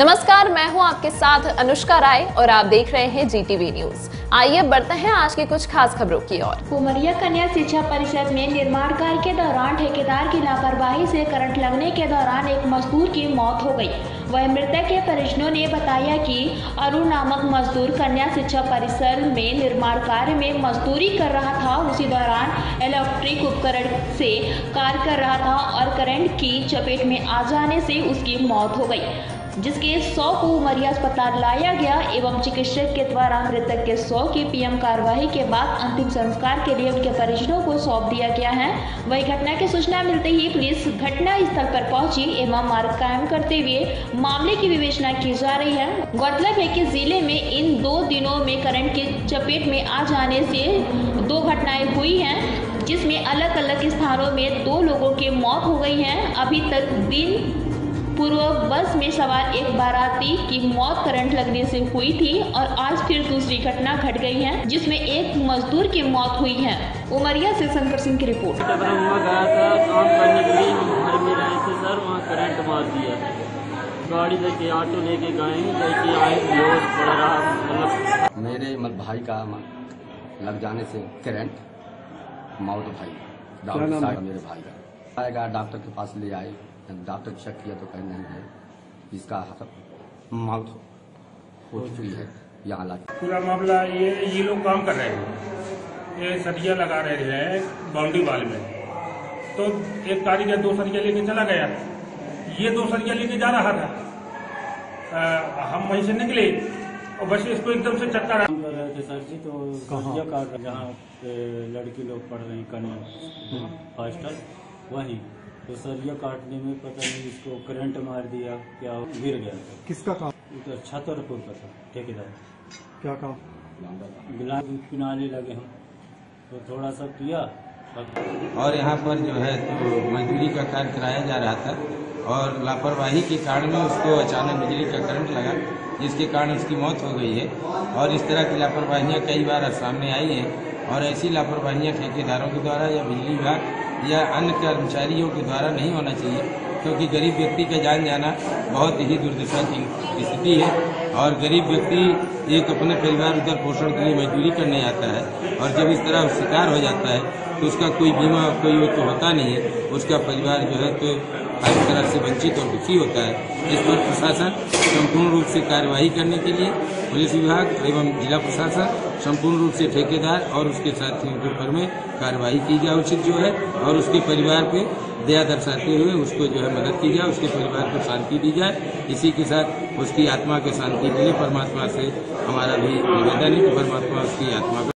नमस्कार, मैं हूँ आपके साथ अनुष्का राय और आप देख रहे हैं जी टीवी न्यूज़ आइए बढ़ते हैं आज की कुछ खास खबरों की ओर। कुमरिया कन्या शिक्षा परिषद में निर्माण कार्य के दौरान ठेकेदार की लापरवाही से करंट लगने के दौरान एक मजदूर की मौत हो गई। वह मृतक के परिजनों ने बताया कि अरुण नामक मजदूर कन्या शिक्षा परिसर में निर्माण कार्य में मजदूरी कर रहा था। उसी दौरान इलेक्ट्रिक उपकरण से कार्य कर रहा था और करंट की चपेट में आ जाने से उसकी मौत हो गई। जिसके सौ को उमरिया अस्पताल लाया गया एवं चिकित्सक के द्वारा मृतक के सौ की पीएम कार्यवाही के बाद अंतिम संस्कार के लिए उनके परिजनों को सौंप दिया गया है। वही घटना की सूचना मिलते ही पुलिस घटना स्थल पर पहुँची एवं मार्ग कायम करते हुए मामले की विवेचना की जा रही है। गौरतलब है की ज़िले में इन दो दिनों में करंट के चपेट में आ जाने से दो घटनाएँ हुई हैं, जिसमें अलग अलग स्थानों में दो लोगों की मौत हो गई है। अभी तक दिन पूर्व बस में सवार एक बाराती की मौत करंट लगने से हुई थी और आज फिर दूसरी घटना घट गई है जिसमें एक मजदूर की मौत हुई है। उमरिया से शंकर सिंह की रिपोर्ट। ब्रह्मा गया था काम करने के लिए घर में रहे थे सर वहाँ करंट मार दिया गाड़ी लेके ऑटो लेके गए लेके आए पड़ रहा मतलब मेरे मत भाई का लग जाने से करंट मौत भाई मेरे भाई का। आएगा डॉक्टर के पास ले आए। डॉक्टर चेक किया तो कहीं नहीं है। इसका मौत हो चुकी है यहाँ ला पूरा मामला ये ये लोग काम कर रहे हैं। ये सरिया लगा रहे हैं बाउंड्री वाल में। तो एक कारीगर दो सरिया लेके चला गया। ये दो सरिया लेके जा रहा था। आ, हम वहीं से निकले और बस इसको एकदम से चक्कर आ- कर रहे थे सर जी तो काट जहाँ लड़की लोग पढ़ रही कन्या। हॉस्टल। वहीं तो सरिया काटने में पता नहीं इसको करंट मार दिया क्या गिर गया किसका काम? उधर छतरपुर का था ठेकेदार। क्या काम? गिलास पिनाने लगे हम तो थोड़ा सा पिया अब और यहाँ पर जो है तो मजदूरी का कार्य कराया जा रहा था और लापरवाही के कारण में उसको अचानक बिजली का करंट लगा जिसके कारण उसकी मौत हो गई है। और इस तरह की लापरवाहियाँ कई बार सामने आई हैं और ऐसी लापरवाहियाँ ठेकेदारों के द्वारा या बिजली विभाग या अन्य कर्मचारियों के द्वारा नहीं होना चाहिए, क्योंकि गरीब व्यक्ति का जान जाना बहुत ही दुर्दशा की स्थिति है। और गरीब व्यक्ति एक अपने परिवार उधर पोषण के लिए मजदूरी करने आता है और जब इस तरह शिकार हो जाता है तो उसका कोई बीमा, कोई वो तो होता नहीं है। उसका परिवार जो है तो हर तरह से वंचित और दुखी होता है। इस पर प्रशासन संपूर्ण रूप से कार्यवाही करने के लिए पुलिस विभाग एवं जिला प्रशासन संपूर्ण रूप से ठेकेदार और उसके साथियों के ऊपर में कार्रवाई की जाए, उचित जो है, और उसके परिवार पे दया दर्शाते हुए उसको जो है मदद की जाए, उसके परिवार को शांति दी जाए। इसी के साथ उसकी आत्मा के शांति के लिए परमात्मा से हमारा भी निवेदन है कि परमात्मा उसकी आत्मा